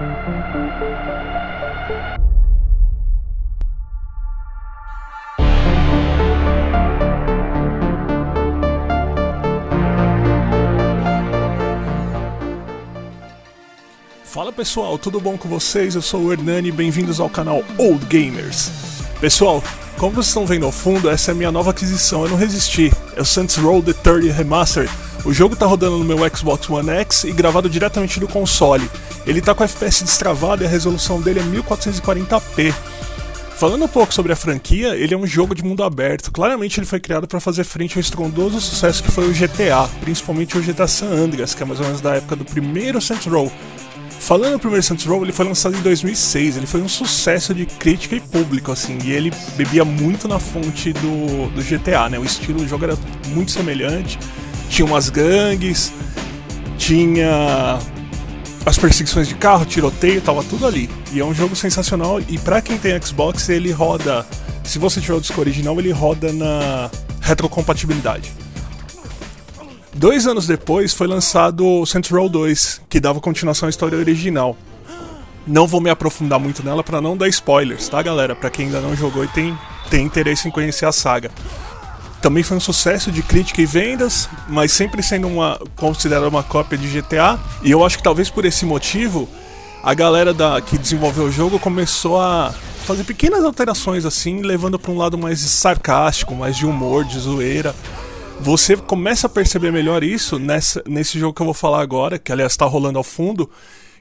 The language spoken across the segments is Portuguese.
Fala pessoal, tudo bom com vocês? Eu sou o Hernani bem-vindos ao canal Old Gamers. Pessoal, como vocês estão vendo ao fundo, essa é a minha nova aquisição, eu não resisti. É o Saints Row The 30 Remastered. O jogo tá rodando no meu Xbox One X e gravado diretamente do console. Ele tá com FPS destravado e a resolução dele é 1440p. Falando um pouco sobre a franquia, ele é um jogo de mundo aberto. Claramente ele foi criado para fazer frente ao estrondoso sucesso que foi o GTA, principalmente o GTA San Andreas, que é mais ou menos da época do primeiro Saints Row. Falando no primeiro Saints Row, ele foi lançado em 2006, ele foi um sucesso de crítica e público, assim, e ele bebia muito na fonte do, do GTA, né? O estilo do jogo era muito semelhante, tinha umas gangues, tinha as perseguições de carro, tiroteio, tava tudo ali. E é um jogo sensacional, e pra quem tem Xbox, ele roda, se você tiver o disco original, ele roda na retrocompatibilidade. Dois anos depois foi lançado Saints Row 2, que dava continuação à história original. Não vou me aprofundar muito nela para não dar spoilers, tá galera? Para quem ainda não jogou e tem, tem interesse em conhecer a saga. Também foi um sucesso de crítica e vendas, mas sempre sendo uma considerada uma cópia de GTA. E eu acho que talvez por esse motivo a galera da, que desenvolveu o jogo começou a fazer pequenas alterações assim, levando para um lado mais sarcástico, mais de humor, de zoeira você começa a perceber melhor isso nessa, nesse jogo que eu vou falar agora, que aliás está rolando ao fundo,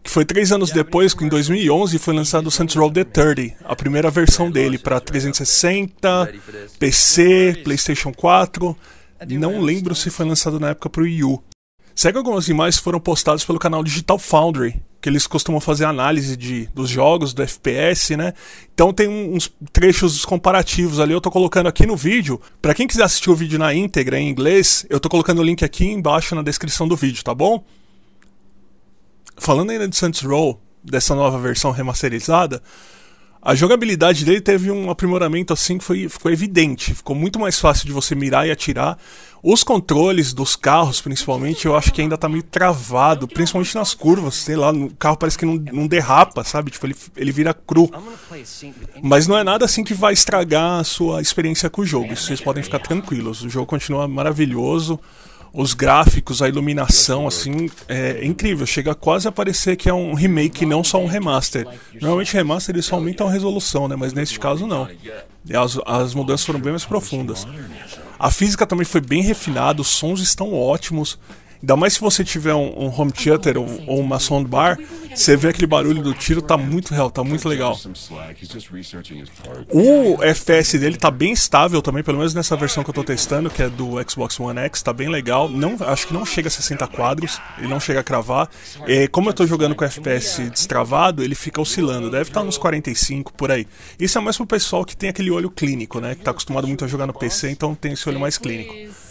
que foi três anos depois, que em 2011 foi lançado o Saints Row The 30, a primeira versão dele para 360, PC, PlayStation 4. Não lembro se foi lançado na época para o Wii U. Segue algumas imagens foram postadas pelo canal Digital Foundry, que eles costumam fazer análise de, dos jogos, do FPS, né? Então tem uns trechos comparativos ali, eu tô colocando aqui no vídeo. Para quem quiser assistir o vídeo na íntegra em inglês, eu tô colocando o link aqui embaixo na descrição do vídeo, tá bom? Falando ainda de Saints Row, dessa nova versão remasterizada, a jogabilidade dele teve um aprimoramento assim que foi, ficou evidente. Ficou muito mais fácil de você mirar e atirar. Os controles dos carros, principalmente, eu acho que ainda tá meio travado, principalmente nas curvas. Sei lá, o carro parece que não, não derrapa, sabe? Tipo, ele, ele vira cru. Mas não é nada assim que vai estragar a sua experiência com o jogo. Vocês podem ficar tranquilos. O jogo continua maravilhoso os gráficos, a iluminação, assim, é incrível. Chega quase a parecer que é um remake, não só um remaster. Normalmente remaster eles só aumentam a resolução, né? Mas neste caso não. As, as mudanças foram bem mais profundas. A física também foi bem refinada, os sons estão ótimos. Ainda mais se você tiver um, um home theater ou, ou, uma soundbar, você vê aquele barulho do tiro, tá muito real, tá muito legal. O FPS dele tá bem estável também, pelo menos nessa versão que eu tô testando, que é do Xbox One X, tá bem legal. Não, acho que não chega a 60 quadros, ele não chega a cravar. E, como eu tô jogando com FPS destravado, ele fica oscilando, deve estar tá uns 45 por aí. Isso é mais pro pessoal que tem aquele olho clínico, né? Que tá acostumado muito a jogar no PC, então tem esse olho mais clínico.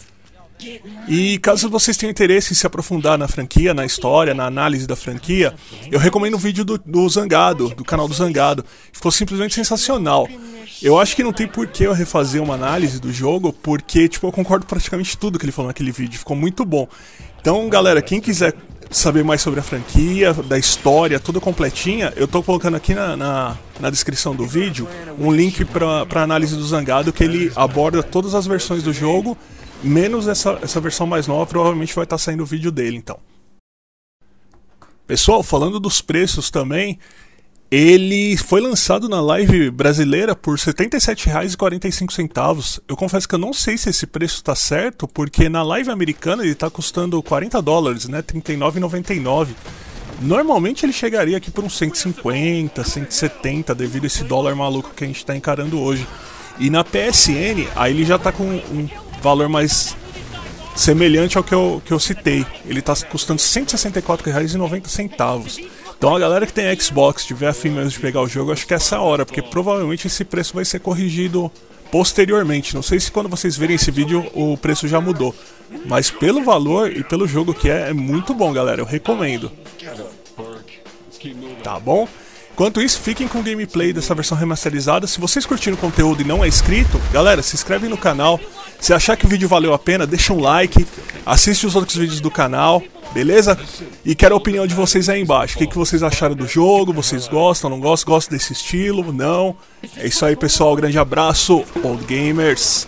E caso vocês tenham interesse em se aprofundar na franquia, na história, na análise da franquia, eu recomendo o vídeo do, do Zangado, do canal do Zangado. Ficou simplesmente sensacional. Eu acho que não tem por que eu refazer uma análise do jogo, porque tipo, eu concordo praticamente tudo que ele falou naquele vídeo. Ficou muito bom. Então, galera, quem quiser saber mais sobre a franquia, da história, tudo completinha, eu tô colocando aqui na, na, na descrição do vídeo um link para análise do Zangado, que ele aborda todas as versões do jogo Menos essa, essa versão mais nova, provavelmente vai estar tá saindo o vídeo dele então. Pessoal, falando dos preços também, ele foi lançado na live brasileira por R$ 77,45. Eu confesso que eu não sei se esse preço está certo, porque na live americana ele está custando 40 dólares, né? R$ 39,99. Normalmente ele chegaria aqui por uns 150, 170, devido a esse dólar maluco que a gente está encarando hoje. E na PSN, aí ele já está com um valor mais semelhante ao que eu, que eu citei. Ele está custando R$ 164,90. Então a galera que tem Xbox, tiver afim mesmo de pegar o jogo, acho que é essa hora, porque provavelmente esse preço vai ser corrigido posteriormente. Não sei se quando vocês verem esse vídeo o preço já mudou. Mas pelo valor e pelo jogo que é, é muito bom, galera. Eu recomendo. Tá bom? Enquanto isso, fiquem com o gameplay dessa versão remasterizada. Se vocês curtiram o conteúdo e não é inscrito, galera, se inscreve no canal. Se achar que o vídeo valeu a pena, deixa um like. Assiste os outros vídeos do canal, beleza? E quero a opinião de vocês aí embaixo. O que, que vocês acharam do jogo? Vocês gostam, não gostam? Gostam desse estilo? Não? É isso aí, pessoal. Grande abraço, Old Gamers.